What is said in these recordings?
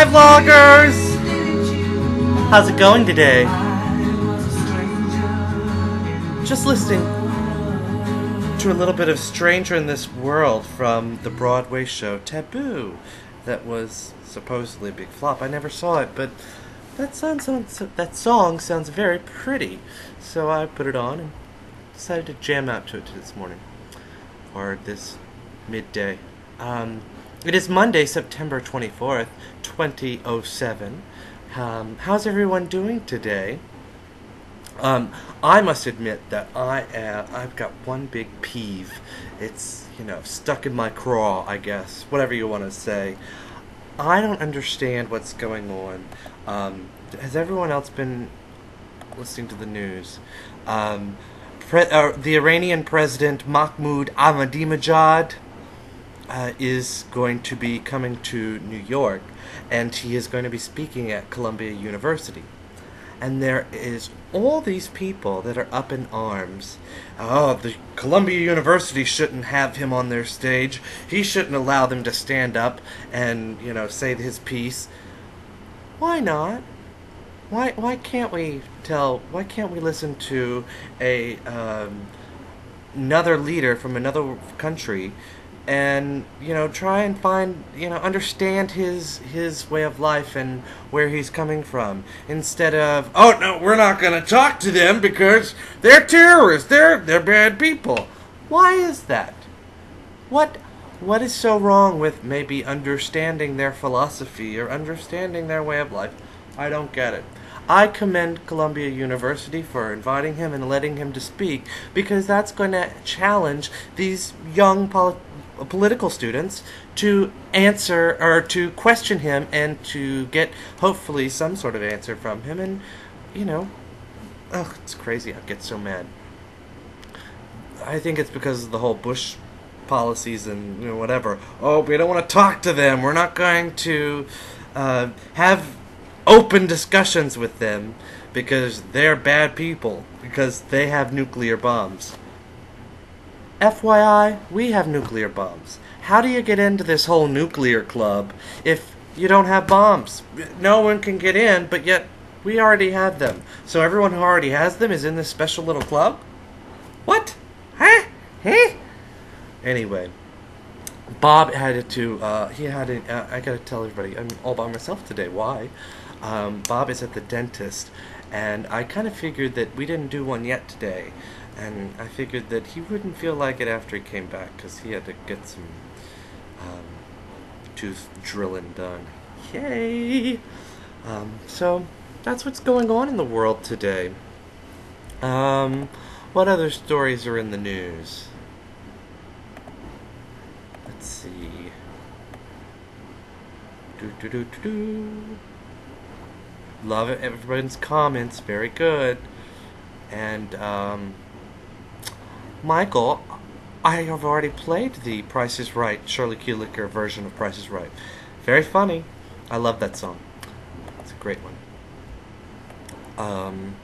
Hi, vloggers! How's it going today? Just listening to a little bit of Stranger in This World from the Broadway show Taboo. That was supposedly a big flop. I never saw it, but that sounds that song sounds very pretty. So I put it on and decided to jam out to it this morning or this midday. Um, it is Monday, September 24th, 2007. Um, how's everyone doing today? Um, I must admit that I uh, I've got one big peeve. It's you know stuck in my craw, I guess, whatever you want to say. I don't understand what's going on. Um, has everyone else been listening to the news? Um, pre- uh, the Iranian president Mahmoud Ahmadinejad uh, is going to be coming to New York, and he is going to be speaking at Columbia University. And there is all these people that are up in arms. Oh, the Columbia University shouldn't have him on their stage. He shouldn't allow them to stand up and, you know, say his piece. Why not? Why why can't we tell? Why can't we listen to a um, another leader from another country and you know try and find you know understand his his way of life and where he's coming from. Instead of oh no we're not going to talk to them because they're terrorists. They're they're bad people. Why is that? What what is so wrong with maybe understanding their philosophy or understanding their way of life? I don't get it. I commend Columbia University for inviting him and letting him to speak because that's going to challenge these young politicians political students to answer or to question him and to get hopefully some sort of answer from him. And you know it's crazy. I get so mad. I think it's because of the whole bush policies and you know whatever. Oh we don't want to talk to them. We're not going to uh, have open discussions with them because they're bad people because they have nuclear bombs FYI, we have nuclear bombs. How do you get into this whole nuclear club if you don't have bombs? No one can get in, but yet we already have them. So everyone who already has them is in this special little club? What? Huh? Huh? Anyway, Bob had to, uh, he had uh, I gotta tell everybody, I'm all by myself today. Why? Um, Bob is at the dentist, and I kind of figured that we didn't do one yet today and I figured that he wouldn't feel like it after he came back because he had to get some um, tooth drilling done. Yay! Um, so that's what's going on in the world today. Um, what other stories are in the news? Let's see. Do do do do. Love. Everyone's comments. Very good. And um, Michael, I have already played the Price is Right, Shirley Culicker version of Price is Right. Very funny. I love that song. It's a great one. Um,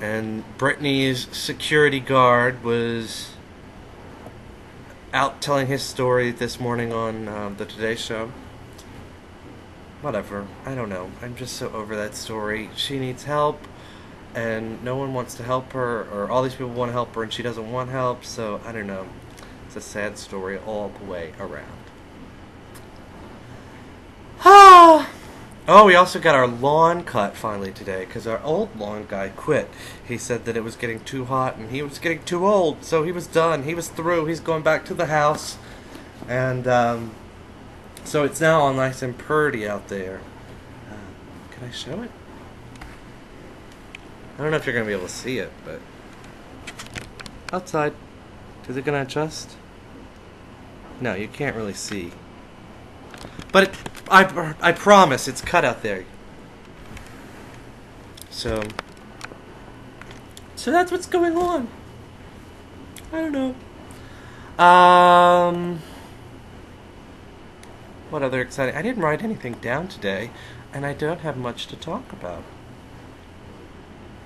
and Britney's security guard was out telling his story this morning on um, the Today Show. Whatever. I don't know. I'm just so over that story. She needs help and no one wants to help her, or all these people want to help her and she doesn't want help, so I don't know. It's a sad story all the way around. Ah! Oh, we also got our lawn cut finally today because our old lawn guy quit. He said that it was getting too hot and he was getting too old, so he was done. He was through. He's going back to the house. And um, so it's now all nice and purty out there. Uh, can I show it? I don't know if you're going to be able to see it, but... Outside. Is it going to adjust? No, you can't really see. But it, I, I promise, it's cut out there. So... So that's what's going on. I don't know. Um... What other exciting... I didn't write anything down today, and I don't have much to talk about.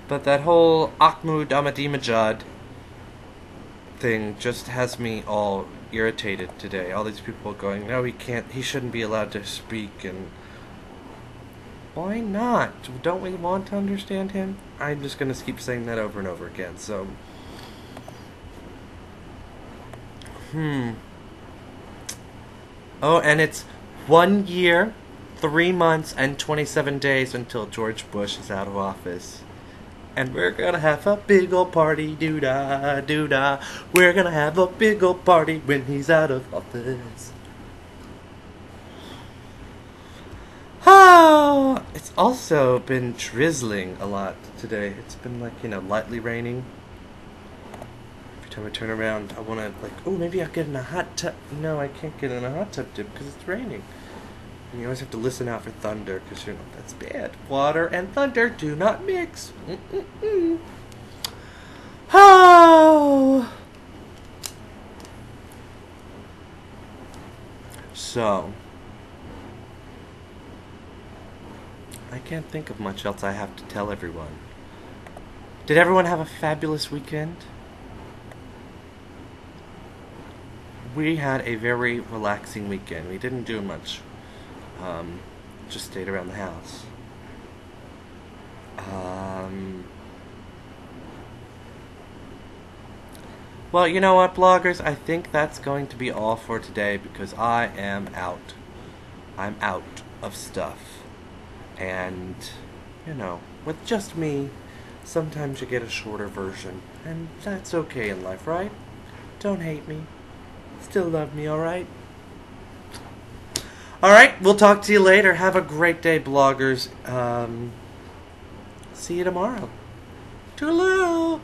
But that whole Ahmad Ahmadinejad thing just has me all irritated today. All these people going, no, he can't, he shouldn't be allowed to speak, and Why not? Don't we want to understand him? I'm just gonna keep saying that over and over again, so. Hmm. Oh, and it's one year, three months, and 27 days until George Bush is out of office. And we're gonna have a big old party, doo da, doo da. We're gonna have a big old party when he's out of office. Oh, it's also been drizzling a lot today. It's been like, you know, lightly raining. Every time I turn around, I want to, like, oh, maybe I'll get in a hot tub. No, I can't get in a hot tub dip because it's raining. And you always have to listen out for thunder because, you know, that's bad. Water and thunder do not mix. Mm-mm-mm. Oh. So. I can't think of much else I have to tell everyone. Did everyone have a fabulous weekend? We had a very relaxing weekend. We didn't do much. Um, just stayed around the house. Um, well, you know what, bloggers? I think that's going to be all for today because I am out. I'm out of stuff. And, you know, with just me, sometimes you get a shorter version. And that's okay in life, right? Don't hate me. Still love me, alright? Alright, we'll talk to you later. Have a great day, bloggers. Um, see you tomorrow. Toodaloo!